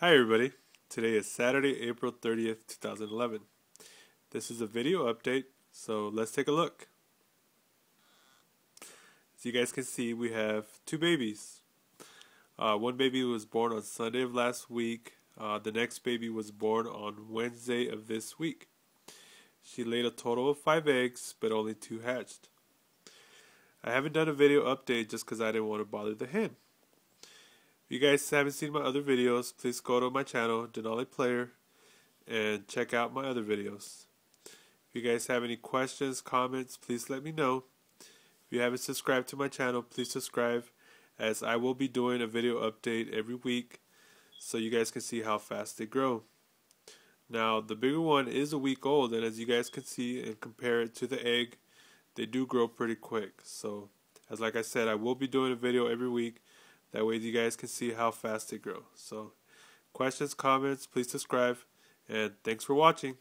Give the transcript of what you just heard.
Hi everybody, today is Saturday, April 30th, 2011. This is a video update, so let's take a look. As you guys can see, we have two babies. Uh, one baby was born on Sunday of last week, uh, the next baby was born on Wednesday of this week. She laid a total of five eggs, but only two hatched. I haven't done a video update just because I didn't want to bother the hen. If you guys haven't seen my other videos, please go to my channel, Denali Player, and check out my other videos. If you guys have any questions, comments, please let me know. If you haven't subscribed to my channel, please subscribe as I will be doing a video update every week so you guys can see how fast they grow. Now, the bigger one is a week old, and as you guys can see and compare it to the egg, they do grow pretty quick. So, as like I said, I will be doing a video every week that way you guys can see how fast they grow. So questions, comments, please subscribe, and thanks for watching.